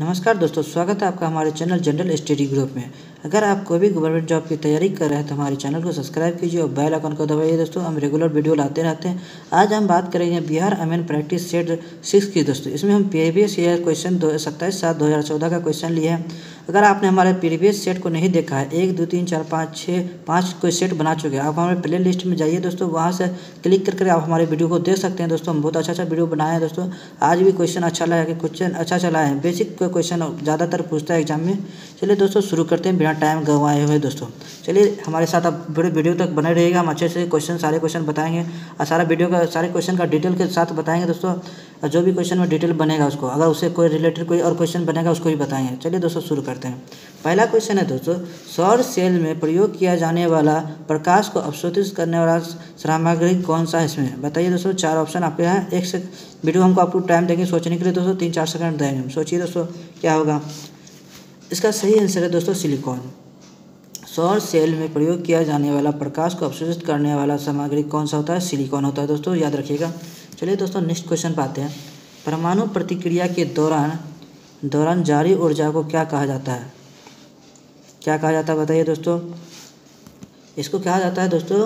नमस्कार दोस्तों स्वागत है आपका हमारे चैनल जनरल स्टडी ग्रुप में। अगर आप कोई भी गवर्नमेंट जॉब की तैयारी कर रहे हैं तो हमारे चैनल को सब्सक्राइब कीजिए और बेल आइकन को दबाइए दोस्तों। हम रेगुलर वीडियो लाते रहते हैं। आज हम बात करेंगे बिहार अमेन प्रैक्टिस सेट सिक्स की दोस्तों। इसमें हम प्रीवियस ईयर क्वेश्चन दो, सत्ताईस सात दो हज़ार चौदह का क्वेश्चन लिए हैं। अगर आपने हमारे प्रीवियस सेट को नहीं देखा है, एक, दो, तीन, चार, पाँच छः पाँच कोई सेट बना चुके हैं। आप हमारे प्ले लिस्ट में जाइए दोस्तों, वहाँ से क्लिक करके आप हमारे वीडियो को देख सकते हैं दोस्तों। हम बहुत अच्छा अच्छा वीडियो बनाए हैं दोस्तों। आज भी क्वेश्चन अच्छा लगा कि क्वेश्चन अच्छा चला है। बेसिक क्वेश्चन ज़्यादातर पूछता है एग्ज़ाम में। चलिए दोस्तों, शुरू करते हैं बिना टाइम गंवाए हुए दोस्तों। चलिए, हमारे साथ आप बड़े वीडियो तक बने रहिएगा। हम अच्छे से क्वेश्चन सारे क्वेश्चन बताएँगे। और सारा वीडियो का, सारे क्वेश्चन का डिटेल के साथ बताएँगे दोस्तों। और जो भी क्वेश्चन में डिटेल बनेगा उसको, अगर उससे कोई रिलेटेड कोई और क्वेश्चन बनेगा, उसको भी बताएँगे। चलिए दोस्तों, शुरू करते हैं। पहला क्वेश्चन है दोस्तों, सौर सेल में प्रयोग किया जाने वाला प्रकाश को अवशोषित करने वाला सामग्री कौन सा है इसमें? बताइए दोस्तों, चार ऑप्शन आपके यहाँ एक से वीडियो हमको आपको टाइम देंगे सोचने के लिए दोस्तों, तीन चार सेकंड देंगे। सोचिए दोस्तों, क्या होगा? इसका सही आंसर है दोस्तों सिलिकॉन सौर सेल में प्रयोग किया जाने वाला प्रकाश को अवशोषित करने वाला सामग्री कौन सा होता है? सिलिकॉन होता है दोस्तों, याद रखिएगा। चलिए दोस्तों नेक्स्ट क्वेश्चन पाते हैं। परमाणु प्रतिक्रिया के दौरान दौरान जारी ऊर्जा को क्या कहा जाता है? क्या कहा जाता है बताइए दोस्तों। इसको कहा जाता है दोस्तों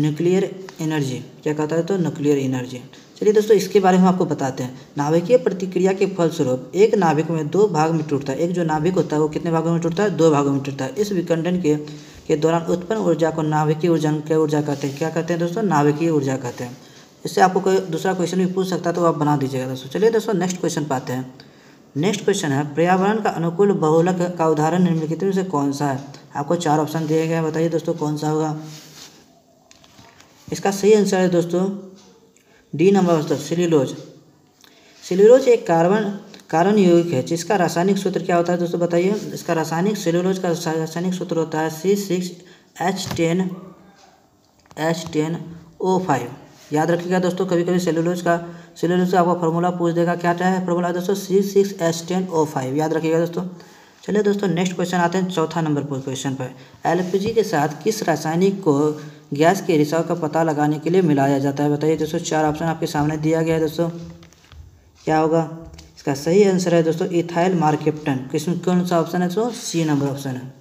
न्यूक्लियर एनर्जी क्या कहता है तो न्यूक्लियर एनर्जी चलिए दोस्तों, इसके बारे में आपको बताते हैं। नाभिकीय प्रतिक्रिया के फलस्वरूप, एक नाभिक में दो भाग में टूटता है। एक जो नाभिक होता है, वो कितने भागों में टूटता है? दो भागों में टूटता है। इस विखंडन के के दौरान उत्पन्न ऊर्जा को नाभिकीय ऊर्जा क्या ऊर्जा कहते हैं? क्या कहते हैं दोस्तों? नाभिकीय ऊर्जा कहते हैं। इससे आपको कोई दूसरा क्वेश्चन भी पूछ सकता है तो आप बना दीजिएगा दोस्तों। चलिए दोस्तों नेक्स्ट क्वेश्चन पाते हैं। नेक्स्ट क्वेश्चन है, पर्यावरण का अनुकूल बहुलक का उदाहरण निम्नलिखित में से कौन सा है? आपको चार ऑप्शन दिए गए हैं, बताइए दोस्तों, कौन सा होगा? इसका सही आंसर है दोस्तों डी नंबर दोस्तों सिलीलोज सिलीलोज एक कार्बन कार्बन यौगिक है, जिसका रासायनिक सूत्र क्या होता है दोस्तों बताइए? इसका रासायनिक सेलुलोज का रासायनिक सूत्र होता है C six H ten H ten O five याद रखिएगा दोस्तों कभी कभी सेलुलोज का सेलुलोज का आपका फॉर्मूला पूछ देगा, क्या क्या है? फॉर्मूला दोस्तों C six H ten O five याद रखिएगा दोस्तों। चलिए दोस्तों नेक्स्ट क्वेश्चन आते हैं चौथा नंबर पर क्वेश्चन पर। एलपीजी के साथ किस रासायनिक को गैस के रिसाव का पता लगाने के लिए मिलाया जाता है? बताइए दोस्तों, चार ऑप्शन आपके सामने दिया गया है दोस्तों। क्या होगा? इसका सही आंसर है दोस्तों इथाइल मार्केप्टन किसमें, कौन सा ऑप्शन है दोस्तों? सी नंबर ऑप्शन है।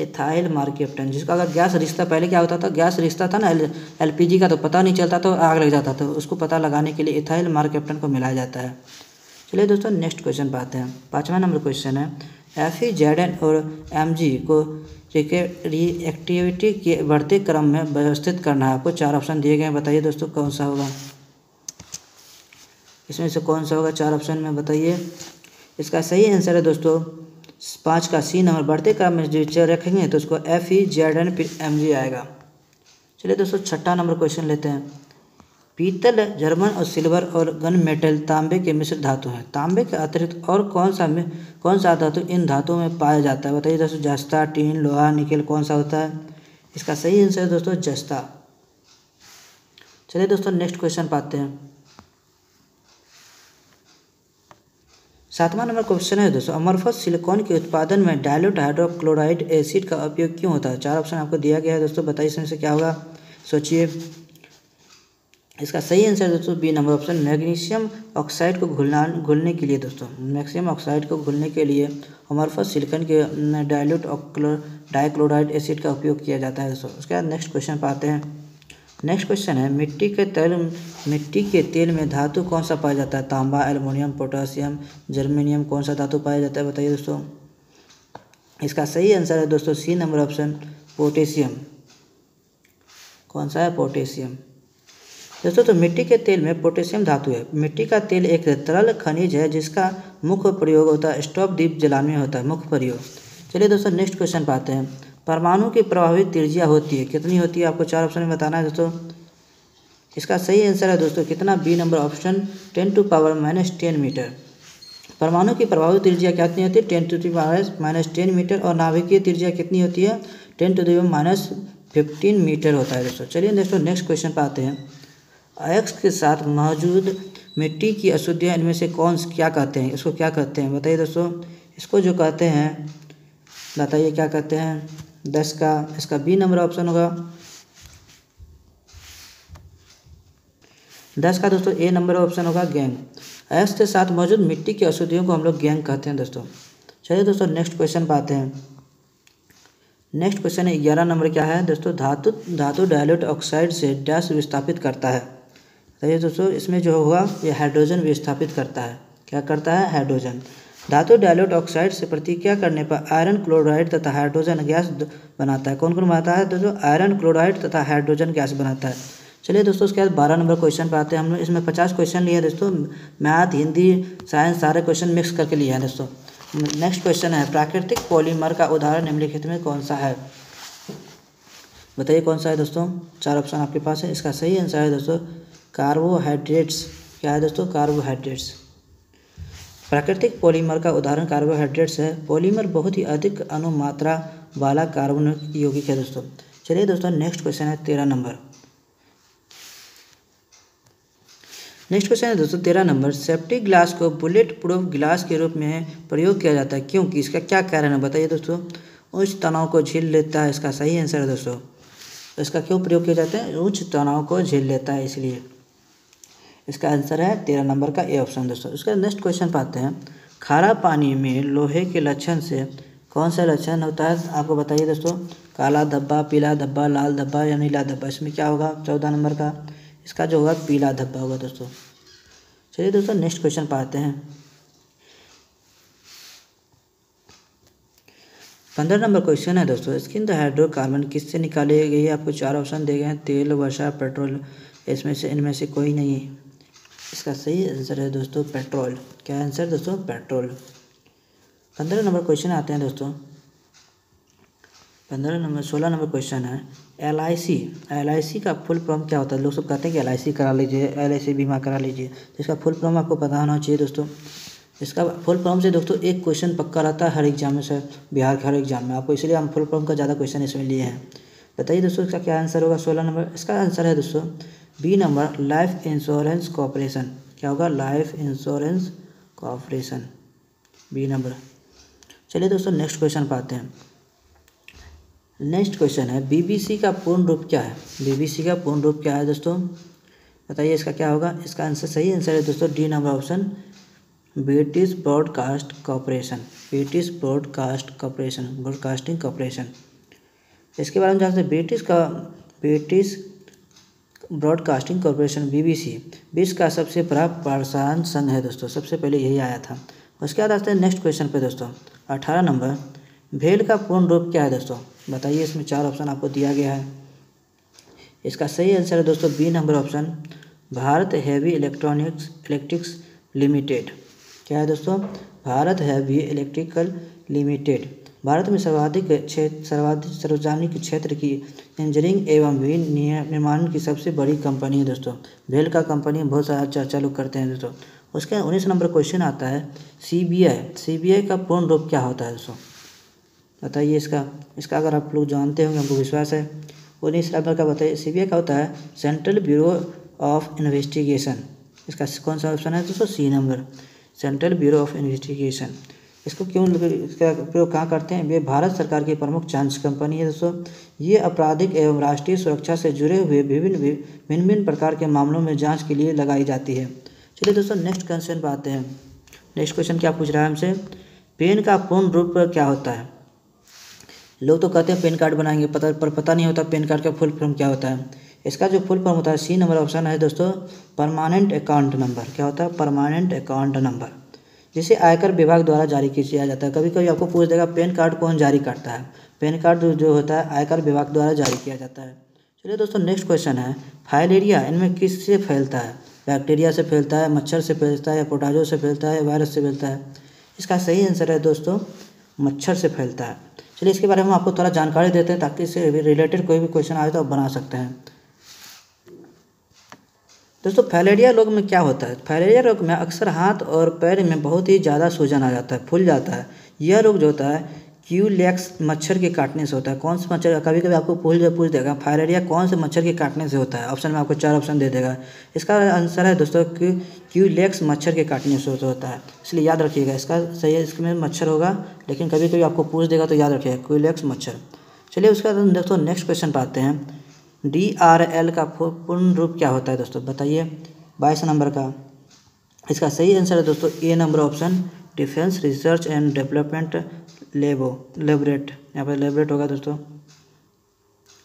इथाइल मार्केप्टन जिसका अगर गैस रिश्ता पहले क्या होता था? गैस रिश्ता था ना एल पी का तो पता नहीं चलता तो आग लग जाता था उसको पता लगाने के लिए इथाइल मार्केप्टन को मिलाया जाता है। चलिए दोस्तों नेक्स्ट क्वेश्चन पाते हैं। पाँचवा नंबर क्वेश्चन है। एफ़ ई जेड एन और एम जी को रिएक्टिविटी के बढ़ते क्रम में व्यवस्थित करना है। आपको चार ऑप्शन दिए गए हैं। बताइए दोस्तों, कौन सा होगा? इसमें से कौन सा होगा? चार ऑप्शन में बताइए। इसका सही आंसर है दोस्तों, पाँच का सी नंबर बढ़ते क्रम में जो रखेंगे तो उसको एफ़ ई जेड एन फिर एम जी आएगा। चलिए दोस्तों, छठा नंबर क्वेश्चन लेते हैं। पीतल, जर्मन और सिल्वर और गन मेटल तांबे के मिश्र धातु हैं। तांबे के अतिरिक्त और कौन सा कौन सा धातु इन धातुओं में पाया जाता है? बताइए दोस्तों, जस्ता, टीन, लोहा, निकेल कौन सा होता है? इसका सही आंसर है दोस्तों, जस्ता। चलिए दोस्तों, नेक्स्ट क्वेश्चन पाते हैं। सातवां नंबर क्वेश्चन है दोस्तों, अमरफस सिलिकॉन के उत्पादन में डायलूट हाइड्रोक्लोराइड एसिड का उपयोग क्यों होता है? चार ऑप्शन आपको दिया गया है दोस्तों, बताइए इसमें से क्या होगा? सोचिए। इसका सही आंसर दोस्तों B number option magnesium oxide को घुलना, घुलने के लिए दोस्तों। मैक्सियम ऑक्साइड को घुलने के लिए अमरफस सिलिकन के डायलूट डाइक्लोराइड एसिड का उपयोग किया जाता है दोस्तों। उसके बाद नेक्स्ट क्वेश्चन पाते हैं। नेक्स्ट क्वेश्चन है, मिट्टी के तेल, मिट्टी के तेल में धातु कौन सा पाया जाता है? तांबा एल्युमिनियम पोटासियम जर्मेनियम कौन सा धातु पाया जाता है, बताइए दोस्तों। इसका सही आंसर है दोस्तों सी नंबर ऑप्शन पोटेशियम कौन सा है? पोटेशियम दोस्तों तो मिट्टी के तेल में पोटेशियम धातु है। मिट्टी का तेल एक तरल खनिज है, जिसका मुख्य प्रयोग होता है स्टोव दीप जलाने में होता है, मुख्य प्रयोग। चलिए दोस्तों, नेक्स्ट क्वेश्चन पाते हैं। परमाणु की प्रभावित त्रिज्या होती है, कितनी होती है, आपको चार ऑप्शन में बताना है दोस्तों। इसका सही आंसर है दोस्तों, कितना B number option, ten to power minus ten metre. परमाणु की प्रभावित त्रिज्या कितनी होती है, ten to power minus ten metre, और नाभिकीय त्रिज्या कितनी होती है, ten to minus fifteen metre होता है दोस्तों। चलिए दोस्तों, नेक्स्ट क्वेश्चन पाते हैं। अयक्स के साथ मौजूद मिट्टी की अशुद्धियाँ, इनमें से कौन क्या कहते हैं? इसको क्या कहते हैं? बताइए दोस्तों। इसको जो कहते हैं, बताइए क्या कहते हैं? दस का, इसका बी नंबर ऑप्शन होगा। दस का दोस्तों ए नंबर ऑप्शन होगा गैंग। एस के साथ मौजूद मिट्टी की अशुद्धियों को हम लोग गैंग कहते हैं दोस्तों। चलिए दोस्तों नेक्स्ट क्वेश्चन पर हैं। नेक्स्ट क्वेश्चन ग्यारह नंबर क्या है? दोस्तों, धातु धातु डायलोट ऑक्साइड से डैश विस्थापित करता है। चलिए दोस्तों, इसमें जो होगा, ये हाइड्रोजन विस्थापित करता है। क्या करता है? हाइड्रोजन धातु डायलोट ऑक्साइड से प्रतिक्रिया करने पर आयरन क्लोराइड तथा हाइड्रोजन गैस बनाता है। कौन कौन बनाता है? दोस्तों आयरन क्लोराइड तथा हाइड्रोजन गैस बनाता है। चलिए दोस्तों, उसके बाद बारह नंबर क्वेश्चन पर आते हैं। हम लोग इसमें पचास क्वेश्चन लिए दोस्तों। मैथ हिंदी साइंस सारे क्वेश्चन मिक्स करके लिए हैं दोस्तों। नेक्स्ट क्वेश्चन है, प्राकृतिक पॉलीमर का उदाहरण निम्नलिखित में कौन सा है? बताइए कौन सा है दोस्तों? चार ऑप्शन आपके पास है। इसका सही आंसर है दोस्तों कार्बोहाइड्रेट्स। क्या है दोस्तों, कार्बोहाइड्रेट्स। प्राकृतिक पॉलीमर का उदाहरण कार्बोहाइड्रेट्स है। पॉलीमर बहुत ही अधिक अनुमात्रा वाला कार्बन यौगिक है दोस्तों। चलिए दोस्तों नेक्स्ट क्वेश्चन है तेरह नंबर। नेक्स्ट क्वेश्चन है दोस्तों, तेरह नंबर। सेप्टिक ग्लास को बुलेट प्रूफ ग्लास के रूप में प्रयोग किया जाता है। क्योंकि इसका क्या कारण है बताइए दोस्तों? उच्च तनाव को झेल लेता है। इसका सही आंसर है दोस्तों। इसका क्यों प्रयोग किया जाता है? उच्च तनाव को झेल लेता है इसलिए। इसका आंसर है तेरह नंबर का ए ऑप्शन दोस्तों, इसका नेक्स्ट क्वेश्चन पाते हैं। खारा पानी में लोहे के लक्षण से कौन सा लक्षण होता है? आपको बताइए दोस्तों। काला धब्बा, पीला धब्बा, लाल धब्बा या नीला धब्बा? इसमें क्या होगा? चौदह नंबर का। इसका जो होगा, पीला धब्बा होगा दोस्तों। चलिए दोस्तों नेक्स्ट क्वेश्चन पाते हैं। पंद्रह नंबर क्वेश्चन है दोस्तों। स्किन द हाइड्रोकार्बन किससे निकाले गई है? आपको चार ऑप्शन दिए गए हैं। तेल, वर्षा पेट्रोल इसमें से, इनमें से कोई नहीं इसका सही आंसर है दोस्तों पेट्रोल क्या आंसर दोस्तों? पेट्रोल पंद्रह नंबर क्वेश्चन आते हैं दोस्तों. पंद्रह नंबर, सोलह number question L I C L I C सी का फुल फॉर्म क्या होता है? लोग सब कहते हैं कि एल आई सी करा लीजिए एल आई सी बीमा करा लीजिए. तो इसका फुल फॉर्म आपको पता होना चाहिए दोस्तों. इसका फुल फॉर्म से दोस्तों एक क्वेश्चन पक्का रहता है हर एग्ज़ाम में, सर. बिहार के हर एग्ज़ाम में. आपको इसलिए हम फुल फॉर्म का ज़्यादा क्वेश्चन इसमें लिए हैं. बताइए दोस्तों इसका क्या आंसर होगा? सोलह नंबर, इसका आंसर है दोस्तों. B number life insurance corporation क्या होगा? Life insurance corporation B number. चलिए दोस्तों नेक्स्ट क्वेश्चन पाते हैं। नेक्स्ट क्वेश्चन है बीबीसी का पूर्ण रूप क्या है? बीबीसी का पूर्ण रूप क्या है दोस्तों? बताइए इसका क्या होगा? इसका आंसर सही आंसर है दोस्तों D number option British broadcast corporation British broadcast corporation broadcasting corporation इसके बारे में जानते हैं ब्रिटिश का ब्रिटिश ब्रॉडकास्टिंग कॉरपोरेशन बीबीसी विश्व का सबसे बड़ा प्रसारण संघ है दोस्तों। सबसे पहले यही आया था। उसके बाद आते हैं नेक्स्ट क्वेश्चन पे दोस्तों। अठारह नंबर, भेल का पूर्ण रूप क्या है दोस्तों? बताइए, इसमें चार ऑप्शन आपको दिया गया है। इसका सही आंसर है दोस्तों B number option Bharat heavy electronics electrics limited क्या है दोस्तों? Bharat heavy electrical limited Bharat में सर्वाधिक क्षेत्र, सर्वाधिक सार्वजनिक क्षेत्र की इंजीनियरिंग एवं निर्माण की सबसे बड़ी कंपनी है दोस्तों। भेल का कंपनी बहुत सारा चर्चा लोग करते हैं दोस्तों। उसके उन्नीस नंबर क्वेश्चन आता है C B I C B I का पूर्ण रूप क्या होता है दोस्तों? बताइए इसका इसका अगर आप लोग जानते होंगे, हमको विश्वास है। उन्नीस नंबर का बताइए सीबीआई का होता है सेंट्रल ब्यूरो ऑफ़ इन्वेस्टिगेशन इसका कौन सा ऑप्शन है दोस्तों? C number. Central bureau of investigation इसको क्यों इसका प्रयोग कहाँ करते हैं? ये भारत सरकार की प्रमुख जाँच कंपनी है दोस्तों। ये आपराधिक एवं राष्ट्रीय सुरक्षा से जुड़े हुए विभिन्न भिन्न भिन्न प्रकार के मामलों में जाँच के लिए लगाई जाती है। चलिए दोस्तों नेक्स्ट क्वेश्चन पर आते हैं। नेक्स्ट क्वेश्चन क्या पूछ रहा है हमसे? पेन का पूर्ण रूप क्या होता है? लोग तो कहते हैं पेन कार्ड बनाएँगे, पता, पर पता नहीं होता पेन कार्ड का फुल फॉर्म क्या होता है। इसका जो फुल फॉर्म होता है सी नंबर ऑप्शन है दोस्तों परमानेंट अकाउंट नंबर क्या होता है? परमानेंट अकाउंट नंबर जिसे आयकर विभाग द्वारा जारी किया जाता है। कभी कभी आपको पूछ देगा, पेन कार्ड कौन जारी करता है? पेन कार्ड जो होता है, आयकर विभाग द्वारा जारी किया जाता है। चलिए दोस्तों नेक्स्ट क्वेश्चन है। फाइलेरिया इनमें किससे फैलता है? बैक्टीरिया से फैलता है, मच्छर से फैलता है, या पोटाजो से फैलता है, या वायरस से फैलता है? इसका सही आंसर है दोस्तों, मच्छर से फैलता है। चलिए इसके बारे में आपको थोड़ा जानकारी देते हैं ताकि इससे रिलेटेड कोई भी क्वेश्चन आए तो आप बना सकते हैं। दोस्तों, फैलेरिया रोग में क्या होता है? फैलेरिया रोग में अक्सर हाथ और पैर में बहुत ही ज़्यादा सूजन आ जाता है, फूल जाता है। यह रोग जो होता है, क्यूलैक्स मच्छर के काटने से होता है। कौन सा मच्छर कभी कभी आपको पूछ पूछ देगा फायरिया कौन से मच्छर के काटने से होता है? ऑप्शन में आपको चार ऑप्शन दे देगा। इसका आंसर है दोस्तों कि क्यूलैक्स मच्छर के काटने से होता है। इसलिए याद रखिएगा, इसका सही है, इसमें मच्छर होगा, लेकिन कभी कभी आपको पूछ देगा तो याद रखिएगा, क्यूलैक्स मच्छर। चलिए उसके बाद दोस्तों, नेक्स्ट क्वेश्चन पाते हैं। डी आर एल का पूर्ण रूप क्या होता है दोस्तों? बताइए। बाईस नंबर का। इसका सही आंसर है दोस्तों A number option defence research and development lab laboratory यहाँ पर लेबरेट होगा दोस्तों।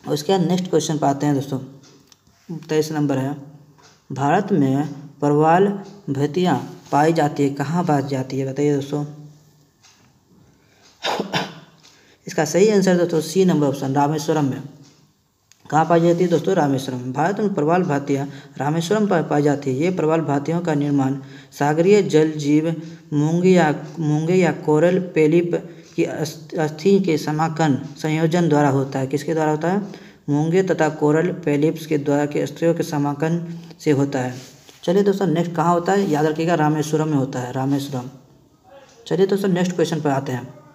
उसके बाद नेक्स्ट क्वेश्चन पाते हैं दोस्तों। तेईस नंबर है। भारत में परवाल भतियाँ पाई जाती है, कहाँ पाई जाती है? बताइए दोस्तों। इसका सही आंसर दोस्तों सी नंबर ऑप्शन रामेश्वरम में। कहाँ पाई जाती है दोस्तों? रामेश्वरम। भारत में प्रवाल भातियाँ, रामेश्वरम पर पाई जाती है। ये प्रवाल भातियों का निर्माण सागरीय जल जीव मूँगे या मूँगे या कोरल पेलिप की अस्थि के समाकन संयोजन द्वारा होता है। किसके द्वारा होता है? मूँगे तथा कोरल पेलिप्स के द्वारा के अस्थियों के समाकन से होता है। चलिए दोस्तों नेक्स्ट कहाँ होता है? याद रखिएगा, रामेश्वरम में होता है। रामेश्वरम। चलिए दोस्तों नेक्स्ट क्वेश्चन पर आते हैं।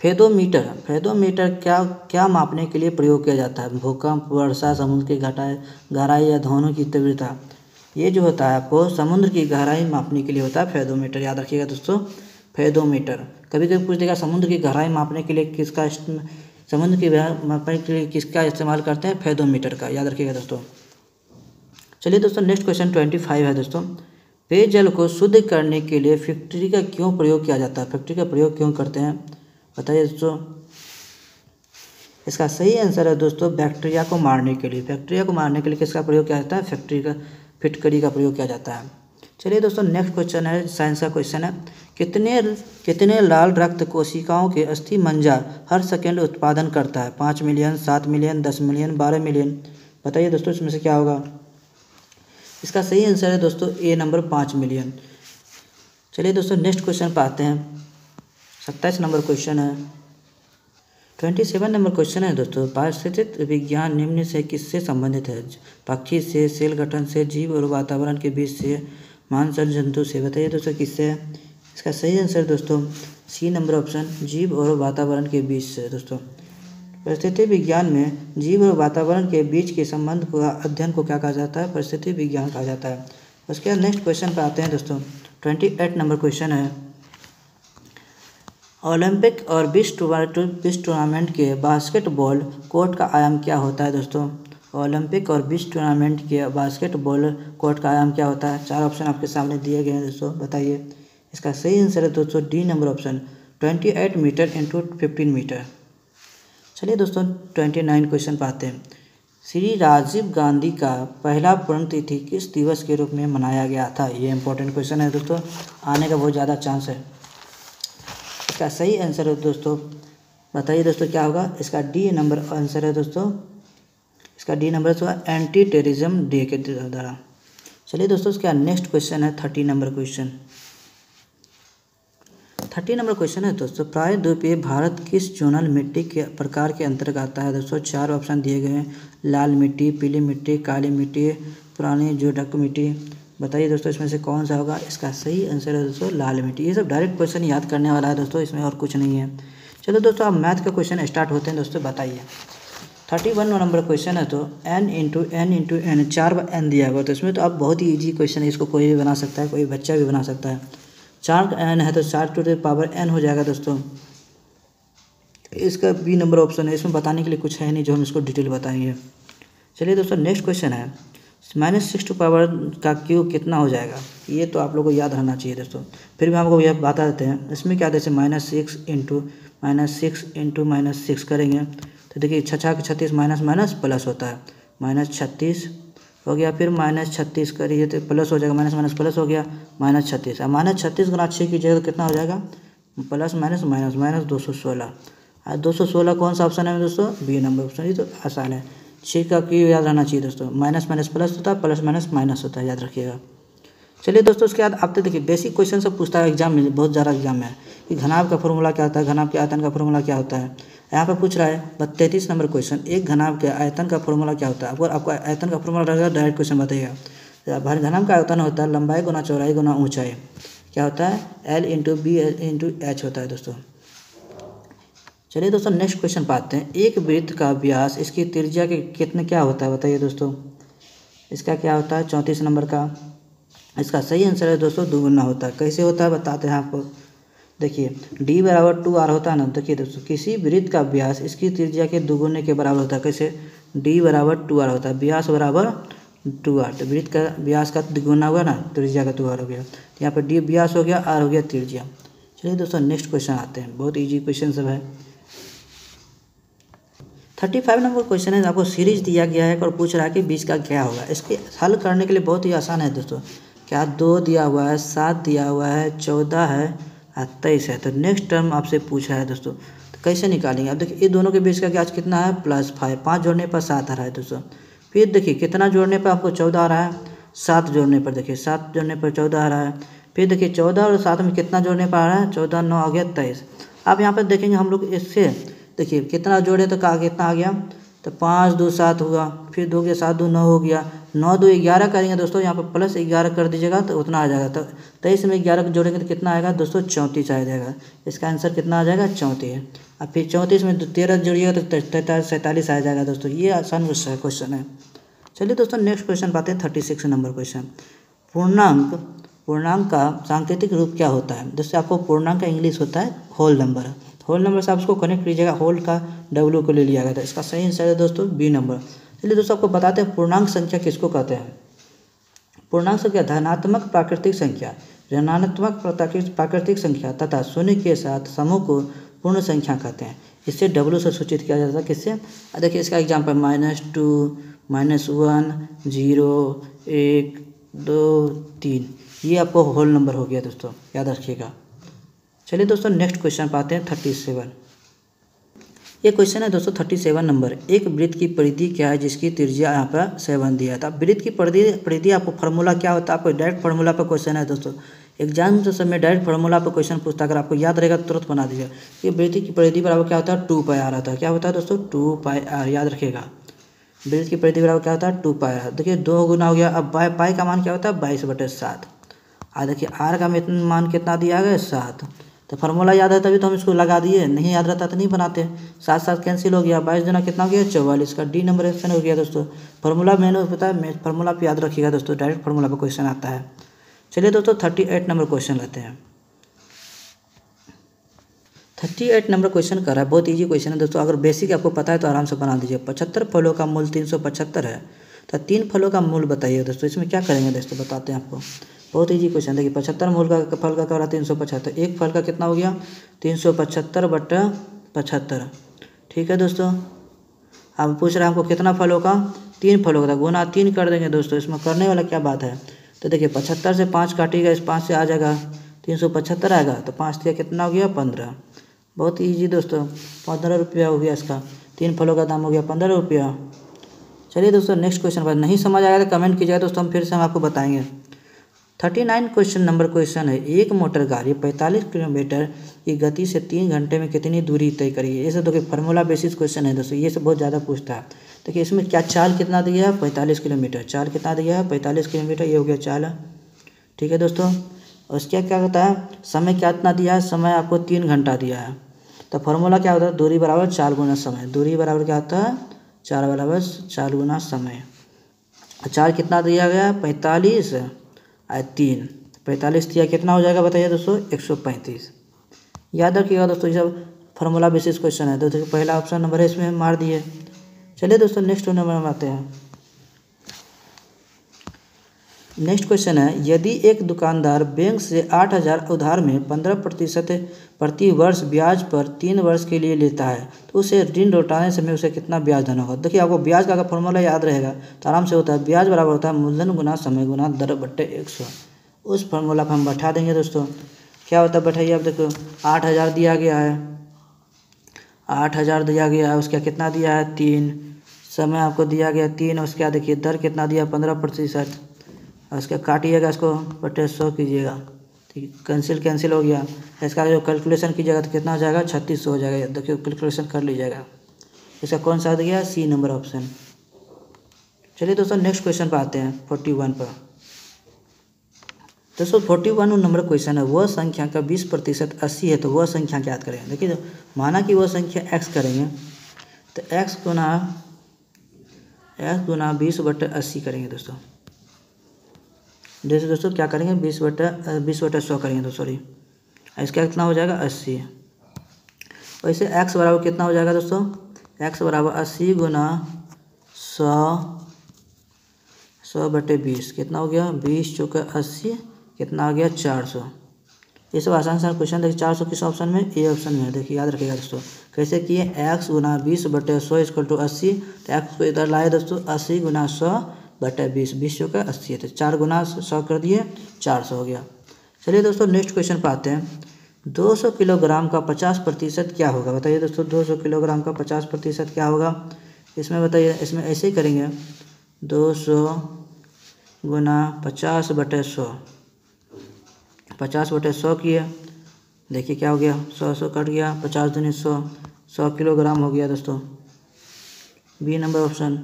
फेदोमीटर फेदोमीटर क्या क्या मापने के लिए प्रयोग किया जाता है? भूकंप, वर्षा, समुद्र की घटाई गहराई या धोनों की तीव्रता। ये जो होता है आपको, समुद्र की गहराई मापने के लिए होता है फेदोमीटर। याद रखिएगा दोस्तों, फेदोमीटर। कभी कभी पूछ देगा, समुद्र की गहराई मापने के लिए किसका समुद्र की मापने के लिए किसका इस्तेमाल करते हैं? फेदोमीटर का। याद रखिएगा दोस्तों। चलिए दोस्तों, नेक्स्ट क्वेश्चन ट्वेंटी फाइव है दोस्तों। पेयजल को शुद्ध करने के लिए फैक्ट्री का क्यों प्रयोग किया जाता है? फैक्ट्री का प्रयोग क्यों करते हैं? बताइए दोस्तों। इसका सही आंसर है दोस्तों बैक्टीरिया को मारने के लिए। बैक्टीरिया को मारने के लिए किसका प्रयोग किया जाता है? फैक्ट्री का, फिटकरी का प्रयोग किया जाता है। चलिए दोस्तों नेक्स्ट क्वेश्चन है साइंस का क्वेश्चन है। कितने कितने लाल रक्त कोशिकाओं के अस्थि मंजा हर सेकेंड उत्पादन करता है? पाँच मिलियन सात मिलियन दस मिलियन बारह मिलियन बताइए दोस्तों इसमें से क्या होगा? इसका सही आंसर है दोस्तों ए नंबर पाँच मिलियन चलिए दोस्तों नेक्स्ट क्वेश्चन पाते हैं। सत्ताईस नंबर क्वेश्चन है। ट्वेंटी सेवन नंबर क्वेश्चन है दोस्तों। पारिस्थितिक विज्ञान निम्न से किससे संबंधित है? पक्षी से, सेल गठन से, जीव और वातावरण के बीच से मानसर जंतु से, बताइए दोस्तों किससे है? इसका सही आंसर दोस्तों, सी नंबर ऑप्शन, जीव और वातावरण के बीच से दोस्तों। परिस्थिति विज्ञान में जीव और वातावरण के बीच के संबंध को, अध्ययन को क्या कहा जाता है? परिस्थिति विज्ञान कहा जाता है। उसके बाद नेक्स्ट क्वेश्चन पर आते हैं दोस्तों। ट्वेंटी एट नंबर क्वेश्चन है। ओलंपिक और विश्व विश्व टूर्नामेंट के बास्केटबॉल कोर्ट का आयाम क्या होता है दोस्तों? ओलंपिक और विश्व टूर्नामेंट के बास्केटबॉल कोर्ट का आयाम क्या होता है? चार ऑप्शन आपके सामने दिए गए हैं दोस्तों, बताइए। इसका सही आंसर है दोस्तों D number option, twenty eight metre into fifteen metre. चलिए दोस्तों, ट्वेंटी नाइन क्वेश्चन पाते हैं। श्री राजीव गांधी का पहला पुण्यतिथि किस दिवस के रूप में मनाया गया था? ये इंपॉर्टेंट क्वेश्चन है दोस्तों। आने का बहुत ज़्यादा चांस है। इसका सही आंसर है दोस्तों। बताइए दोस्तों क्या होगा? इसका डी नंबर आंसर है दोस्तों। इसका डी नंबर होगा एंटी टेररिज्म डे के द्वारा। चलिए दोस्तों, इसका नेक्स्ट क्वेश्चन है thirty number question thirty number question है दोस्तों, प्राय द्वीपीय भारत किस जोनल मिट्टी के प्रकार के अंतर्गत आता है? दोस्तों, चार ऑप्शन दिए गए हैं। लाल मिट्टी, पीली मिट्टी, काली मिट्टी, पुरानी जोडक मिट्टी बताइए दोस्तों, इसमें से कौन सा होगा? इसका सही आंसर है दोस्तों, लाल मिट्टी। ये सब डायरेक्ट क्वेश्चन याद करने वाला है दोस्तों, इसमें और कुछ नहीं है। चलो दोस्तों, अब मैथ का क्वेश्चन स्टार्ट होते हैं दोस्तों, बताइए। थर्टी वन नंबर क्वेश्चन है तो N into N into N चार बार एन दिया हुआ तो इसमें तो अब बहुत ही ईजी क्वेश्चन है, इसको कोई भी बना सकता है, कोई बच्चा भी बना सकता है। चार एन है तो चार टू पावर एन हो जाएगा दोस्तों। इसका बी नंबर ऑप्शन है, इसमें बताने के लिए कुछ है नहीं, जो हम इसको डिटेल बताएँगे। चलिए दोस्तों नेक्स्ट क्वेश्चन है। माइनस सिक्स टू पावर का क्यू कितना हो जाएगा? ये तो आप लोगों को याद रहना चाहिए दोस्तों। फिर भी हमको यह बता देते हैं। इसमें क्या जैसे minus six into minus six into minus six करेंगे। तो देखिए छछा के छत्तीस माइनस माइनस प्लस होता है। माइनस छत्तीस हो गया, फिर माइनस छत्तीस करिए तो प्लस हो जाएगा। माइनस माइनस प्लस हो गया माइनस छत्तीस। अब माइनस छत्तीस गुना छः कीजिएगा तो कितना हो जाएगा? प्लस माइनस माइनस माइनस दो सौ सोलह। दो सौ सोलह कौन सा ऑप्शन है दोस्तों? बी नंबर ऑप्शन ये तो आसान है। छः का क्यू याद रहना चाहिए दोस्तों? माइनस माइनस प्लस होता है, प्लस माइनस माइनस होता है, याद रखिएगा। चलिए दोस्तों, उसके बाद आप तो देखिए बेसिक क्वेश्चन सब पूछता है एग्ज़ाम में बहुत ज़्यादा एग्ज़ाम है। कि घनाव का फॉर्मूला क्या होता है घनाव के आयतन का फॉर्मूला क्या होता है? यहाँ पर पूछ रहा है तैंतीस नंबर क्वेश्चन एक घनाव के आयतन का फॉर्मूला क्या होता है? अगर आपको आयतन का फॉर्मूला रहेगा डायरेक्ट क्वेश्चन बताइएगा। घनाभ का आयतन होता है, लंबाई गुना चौड़ाई गुना ऊंचाई, क्या होता है? L into B into H होता है दोस्तों। चलिए दोस्तों नेक्स्ट क्वेश्चन पाते हैं। एक वृत्त का व्यास इसकी त्रिज्या के कितने क्या होता है, बताइए दोस्तों। इसका क्या होता है? चौंतीस नंबर का। इसका सही आंसर है दोस्तों, दुगुना होता है। कैसे होता है, बताते हैं आपको। देखिए डी बराबर टू आर होता है ना, देखिए दोस्तों, किसी वृत्त का व्यास इसकी त्रिज्या के दुगुने के बराबर होता है। कैसे? डी बराबर टू आर होता है। व्यास बराबर टू आर तो वृत्त का व्यास का गुना हुआ ना, त्रिज्या का टू आर हो गया। यहाँ पर डी व्यास हो गया आर हो गया त्रिज्या। चलिए दोस्तों नेक्स्ट क्वेश्चन आते हैं। बहुत ईजी क्वेश्चन सब है। थर्टी फाइव नंबर क्वेश्चन है, आपको सीरीज़ दिया गया है, और पूछ रहा है कि बीच का क्या होगा। इसके हल करने के लिए बहुत ही आसान है दोस्तों। क्या दो दिया हुआ है, सात दिया हुआ है, चौदह है और तेईस है। तो नेक्स्ट टर्म आपसे पूछा है दोस्तों तो कैसे निकालेंगे? अब देखिए, ये दोनों के बीच का क्या कितना है? प्लस फाइव पाँच जोड़ने पर सात आ रहा है दोस्तों। फिर देखिए, कितना जोड़ने पर आपको चौदह आ रहा है? सात जोड़ने पर देखिए, सात जोड़ने पर चौदह आ रहा है। फिर देखिए, चौदह और सात में कितना जोड़ने पर आ रहा है? चौदह, नौ आ गया, तेईस। आप यहाँ पर देखेंगे, हम लोग इससे देखिए, कितना जोड़े तो कहा कितना आ गया। तो पाँच दो सात हुआ, फिर दो के सात दो नौ हो गया। नौ दो ग्यारह करेंगे दोस्तों, यहाँ पर प्लस ग्यारह कर दीजिएगा तो उतना आ जाएगा। तो तेईस में ग्यारह जोड़ेंगे तो कितना आएगा? दोस्तों, चौंतीस आ जाएगा। इसका आंसर कितना आ जाएगा? चौंतीस और फिर चौंतीस में तेरह जोड़िएगा तो सैंतालीस आ जाएगा दोस्तों। ये आसान क्वेश्चन है चलिए दोस्तों नेक्स्ट क्वेश्चन पाते हैं थर्टी सिक्स नंबर क्वेश्चन पूर्णांक पूर्णांक का सांकेतिक रूप क्या होता है? जैसे आपको पूर्णांक का इंग्लिश होता है होल नंबर होल नंबर से आप उसको कनेक्ट कीजिएगा। होल का डब्ल्यू को ले लिया गया था। इसका सही आंसर है दोस्तों बी नंबर चलिए दोस्तों आपको बताते हैं पूर्णांक संख्या किसको कहते हैं? पूर्णांक संख्या धनात्मक प्राकृतिक संख्या। ऋणात्मक प्राकृतिक संख्या तथा शून्य के साथ समूह को पूर्ण संख्या कहते हैं। इससे डब्ल्यू से सूचित किया जाता है किससे? देखिए इसका example minus two minus one zero एक, दो, तीन। ये आपको होल नंबर हो गया दोस्तों। याद रखिएगा। चलिए दोस्तों नेक्स्ट क्वेश्चन पाते हैं थर्टी सेवन ये क्वेश्चन है दोस्तों थर्टी सेवन नंबर एक वृत्त की परिधि क्या है जिसकी त्रिज्या यहाँ पर सेवन दिया था? वृत्त की परिधि परिधि आपको फार्मूला क्या होता है? आपको डायरेक्ट फार्मूला पर क्वेश्चन है दोस्तों। एग्ज़ाम से समय डायरेक्ट फार्मूला पर क्वेश्चन पूछता अगर आपको याद रहेगा तुरंत बना दीजिए ये वृत्ति की परिधि बराबर क्या होता है? टू पाई आ रहा था क्या होता है दोस्तों? टू पाई आर याद रखेगा वृत्त की परिधि बराबर क्या होता है? टू पाई आर देखिए, दो गुना हो गया। अब बाई पाई का मान क्या होता है? बाईस बटे सात। और देखिए आर का मान कितना दिया गया? सात। तो फार्मूला याद है तभी तो हम इसको लगा दिए। नहीं याद रहता तो नहीं बनाते। साथ साथ कैंसिल हो गया, बाईस दुना कितना हो गया? चौवालीस। का डी नंबर ऑप्शन हो गया दोस्तों। फार्मूला मैंने पता है? फार्मूला पर याद रखिएगा दोस्तों। डायरेक्ट फार्मूला पर क्वेश्चन आता है। चलिए दोस्तों थर्टी एट नंबर क्वेश्चन लेते हैं। थर्टी एट नंबर क्वेश्चन कर रहा है। बहुत ईजी क्वेश्चन है दोस्तों। अगर बेसिक आपको पता है तो आराम से बना दीजिए। पचहत्तर फलों का मूल तीन सौ पचहत्तर है। तो तीन फलों का मूल बताइए दोस्तों। इसमें क्या करेंगे दोस्तों? बताते हैं आपको। बहुत ईजी क्वेश्चन देखिए, पचहत्तर मूल का, फल का क्या तीन सौ पचहत्तर। एक फल का कितना हो गया? तीन सौ पचहत्तर बटा पचहत्तर। ठीक है दोस्तों? अब पूछ रहे हैं हमको कितना फल होगा तीन फल होगा गुना तीन कर देंगे दोस्तों। इसमें करने वाला क्या बात है? तो देखिए, पचहत्तर से पाँच काटिएगा इस पाँच से आ जाएगा। तीन सौ पचहत्तर आएगा। तो पाँच दिया कितना हो गया? पंद्रह। बहुत ईजी दोस्तों। पंद्रह रुपया हो गया इसका। तीन फलों का दाम हो गया पंद्रह रुपया। चलिए दोस्तों नेक्स्ट क्वेश्चन पर। नहीं समझ आएगा तो कमेंट कीजिएगा दोस्तों, हम फिर से हम आपको बताएँगे। Thirty nine question number question है। एक मोटर गाड़ी पैंतालीस किलोमीटर की गति से तीन घंटे में कितनी दूरी तय करिए ये सब देखिए फार्मूला बेसिस क्वेश्चन है दोस्तों, ये सब बहुत ज़्यादा पूछता है। देखिए, इसमें क्या चाल कितना दिया है? पैंतालीस किलोमीटर। चाल कितना दिया है? पैंतालीस किलोमीटर, ये हो गया चाल। ठीक है दोस्तों? और उसके क्या होता है? समय क्या इतना दिया है? समय आपको तीन घंटा दिया है। तो फार्मूला क्या होता है? दूरी बराबर चार गुना समय। दूरी बराबर क्या होता है? चार बराबर चार गुना समय। चार कितना दिया गया? पैंतालीस। तीन। पैंतालीस तिया कितना हो जाएगा बताइए दोस्तों? एक सौ पैंतीस। याद रखिएगा दोस्तों, ये सब फार्मूला बेसिस क्वेश्चन है। दोस्तों पहला ऑप्शन नंबर है, इसमें मार दिए। चलिए दोस्तों नेक्स्ट नंबर में आते हैं। नेक्स्ट क्वेश्चन है, यदि एक दुकानदार बैंक से आठ हज़ार उधार में पंद्रह प्रतिशत प्रति वर्ष ब्याज पर तीन वर्ष के लिए लेता है तो उसे ऋण लौटाने समय उसे कितना ब्याज देना होगा? देखिए, आपको ब्याज का अगर फॉर्मूला याद रहेगा तो आराम से होता है। ब्याज बराबर होता है मूलधन गुना समय गुना दर बट्टे एक सौ। उस फार्मूला पर हम बैठा देंगे दोस्तों। क्या होता है? बैठाइए आप देखो। आठ हज़ार दिया गया है। आठ हज़ार दिया गया है, उसका कितना दिया है? तीन। समय आपको दिया गया तीन, उसके देखिए, दर कितना दिया? पंद्रह प्रतिशत। और उसका काटिएगा इसको बटे सौ कीजिएगा। ठीक कैंसिल कैंसिल हो गया। इसका जो कैलकुलेशन कीजिएगा तो कितना हो जाएगा? छत्तीस सौ हो जाएगा। देखिए कैलकुलेशन कर लीजिएगा। इसका कौन सा गया? सी नंबर ऑप्शन चलिए दोस्तों नेक्स्ट क्वेश्चन पर आते हैं फोर्टी वन पर। दोस्तों फोर्टी वन नंबर क्वेश्चन है। वह संख्या का बीस प्रतिशत अस्सी है तो वह संख्या क्या करेंगे देखिए, माना कि वह संख्या एक्स करेंगे तो एक्स गुना एक्स गुना बीस बटे अस्सी करेंगे दोस्तों। जैसे दोस्तों, क्या करेंगे? बीस बटा बीस बटा सौ करेंगे तो सॉरी इसका कितना हो जाएगा? अस्सी। वैसे एक्स बराबर कितना हो जाएगा दोस्तों? एक्स बराबर अस्सी गुना सौ सौ बटे बीस। कितना हो गया? बीस चौका अस्सी, कितना हो गया? चार सौ। ये सब आसान सा क्वेश्चन देखिए, चार सौ किस ऑप्शन में? ए ऑप्शन में देखिए, याद रखिएगा दोस्तों। कैसे किए? एक्स गुना बीस बटे सौ इसकल टू अस्सी। तो एक्स को इधर लाए दोस्तों, अस्सी गुना सौ बटे बीस बीस सौ का अस्सी है तो चार गुना सौ कर दिए, चार सौ हो गया। चलिए दोस्तों नेक्स्ट क्वेश्चन पर आते हैं। दो सौ किलोग्राम का पचास प्रतिशत क्या होगा? बताइए दोस्तों, दो सौ किलोग्राम का पचास प्रतिशत क्या होगा? इसमें बताइए, इसमें ऐसे ही करेंगे। दो सौ गुना पचास बटे सौ। पचास बटे सौ किए, देखिए क्या हो गया, सौ सौ कट गया, पचास दिन सौ सौ किलोग्राम हो गया दोस्तों। B number option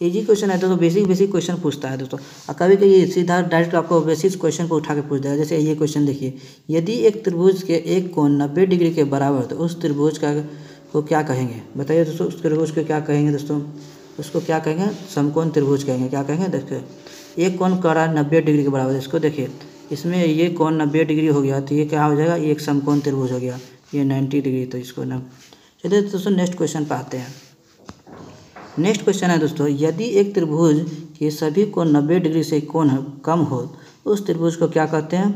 easy question है दोस्तों बेसिक बेसिक क्वेश्चन पूछता है दोस्तों। और कभी कभी सीधा डायरेक्ट आपको बेसिक क्वेश्चन को उठा के पूछ देगा। जैसे ये क्वेश्चन देखिए, यदि एक त्रिभुज के एक कोण नब्बे डिग्री के बराबर तो उस त्रिभुज का को क्या कहेंगे? बताइए दोस्तों, उस त्रिभुज को क्या कहेंगे दोस्तों? उसको क्या कहेंगे? समकोण त्रिभुज कहेंगे। क्या कहेंगे? देखिए, एक कोण कड़ा नब्बे डिग्री के बराबर इसको देखिए, इसमें ये कौन नब्बे डिग्री हो गया तो ये क्या हो जाएगा? ये एक समकोण त्रिभुज हो गया, ये नाइन्टी डिग्री तो इसको न। चलिए दोस्तों नेक्स्ट क्वेश्चन पर आते हैं। नेक्स्ट क्वेश्चन है दोस्तों, यदि एक त्रिभुज के सभी कोण नब्बे डिग्री से कोण कम हो, उस त्रिभुज को क्या कहते हैं?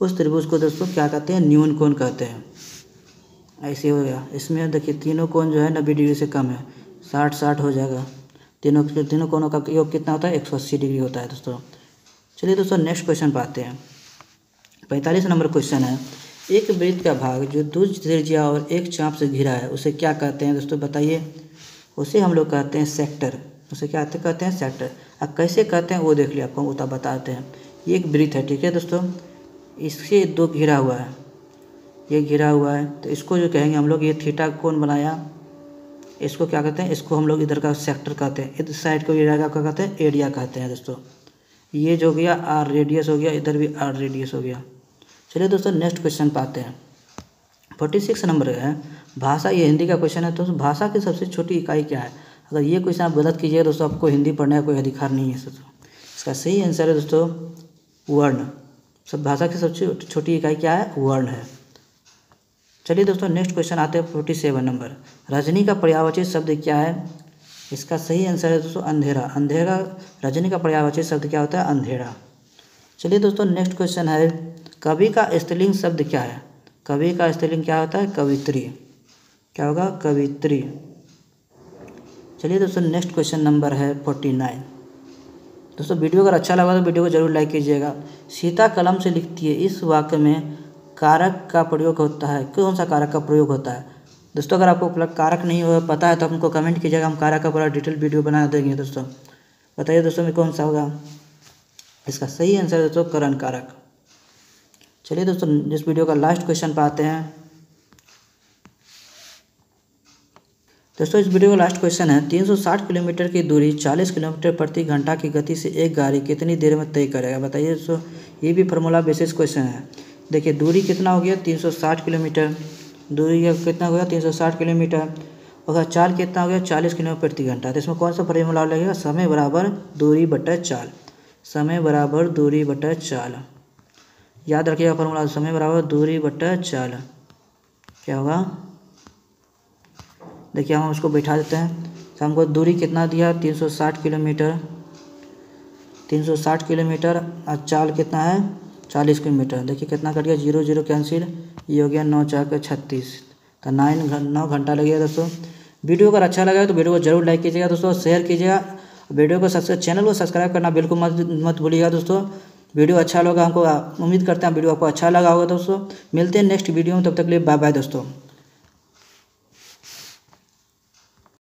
उस त्रिभुज को दोस्तों क्या कहते हैं? न्यून कोण कहते हैं। ऐसे हो गया। इसमें देखिए, तीनों कोण जो है नब्बे डिग्री से कम है। साठ साठ हो जाएगा। तीनों तीनों कोणों का योग कितना होता है? एक सौ अस्सी डिग्री होता है दोस्तों। चलिए दोस्तों नेक्स्ट क्वेश्चन पर आते हैं। पैंतालीस नंबर क्वेश्चन है। एक वृत्त का भाग जो दो त्रिज्या और एक चाप से घिरा है, उसे क्या कहते हैं? दोस्तों बताइए। उसे हम लोग कहते हैं सेक्टर उसे क्या कहते हैं? सेक्टर अब कैसे कहते हैं? वो देख लिया, आपको उतना बताते हैं। ये एक वृत्त है, ठीक है दोस्तों? इससे दो घिरा हुआ है। ये घिरा हुआ है तो इसको जो कहेंगे हम लोग, ये थीटा कौन बनाया? इसको क्या कहते हैं? इसको हम लोग इधर का सेक्टर कहते हैं। इधर साइड को एरिया का क्या कहते हैं? एरिया कहते हैं दोस्तों। ये जो गया आर रेडियस हो गया, इधर भी आर रेडियस हो गया। चलिए दोस्तों नेक्स्ट क्वेश्चन पाते हैं। फोर्टी सिक्स नंबर है। भाषा, ये हिंदी का क्वेश्चन है तो भाषा की सबसे छोटी इकाई क्या है? अगर ये क्वेश्चन आप गलत कीजिए दोस्तों आपको हिंदी पढ़ने का कोई अधिकार नहीं है, दोस्तों। इसका सही आंसर है, दोस्तों, वर्ण। सब भाषा की सबसे छोटी इकाई क्या है? वर्ण है। चलिए दोस्तों नेक्स्ट क्वेश्चन आते हैं फोर्टी सेवन नंबर रजनी का पर्यावचित शब्द क्या है? इसका सही आंसर है, दोस्तों, अंधेरा। अंधेरा, रजनी का पर्यावचित शब्द क्या होता है? अंधेरा। चलिए दोस्तों नेक्स्ट क्वेश्चन है, कवि का स्त्रीलिंग शब्द क्या है? कवि का स्त्रीलिंग क्या होता है? कवित्री। क्या होगा? कवित्री। चलिए दोस्तों नेक्स्ट क्वेश्चन नंबर है फोर्टी नाइन दोस्तों वीडियो अगर अच्छा लगा तो वीडियो को ज़रूर लाइक कीजिएगा। सीता कलम से लिखती है, इस वाक्य में कारक का प्रयोग होता है। कौन सा कारक का प्रयोग होता है? दोस्तों, अगर आपको उपलब्ध कारक नहीं हो पता है तो हमको कमेंट कीजिएगा। हम कारक का पूरा डिटेल वीडियो बना देंगे दोस्तों। बताइए दोस्तों, में कौन सा होगा? इसका सही आंसर दोस्तों, करण कारक। चलिए दोस्तों इस वीडियो का लास्ट क्वेश्चन पर आते हैं दोस्तों, इस वीडियो का लास्ट क्वेश्चन है। 360 किलोमीटर की दूरी 40 किलोमीटर प्रति घंटा की गति से एक गाड़ी कितनी देर में तय करेगा? बताइए दोस्तों, ये भी फार्मूला बेसिस क्वेश्चन है। देखिए, दूरी कितना हो गया? 360 किलोमीटर। दूरी का कितना हो गया? 360 किलोमीटर। और चाल कितना हो गया? 40 किलोमीटर प्रति घंटा। तो इसमें कौन सा फार्मूला लगेगा? समय बराबर दूरी बटा चाल। समय बराबर दूरी बटा चाल। याद रखिएगा फॉर्मूला समय बराबर दूरी बटा चाल। क्या होगा? देखिए हम उसको बैठा देते हैं। तो हमको दूरी कितना दिया? 360 किलोमीटर। 360 किलोमीटर और चाल कितना है? 40 किलोमीटर। देखिए कितना कट गया? Zero zero cancel. ये हो गया नौ चार का छत्तीस। तो नाइन नौ घंटा लगेगा दोस्तों। वीडियो अगर अच्छा लगा तो वीडियो को ज़रूर लाइक कीजिएगा दोस्तों शेयर कीजिएगा। वीडियो को सब्सक्राइब चैनल को सब्सक्राइब करना बिल्कुल मत मत भूलिएगा दोस्तों। वीडियो अच्छा लगा हमको, उम्मीद करते हैं वीडियो आपको अच्छा लगा होगा दोस्तों। मिलते हैं नेक्स्ट वीडियो में, तब तक लिए बाय बाय दोस्तों।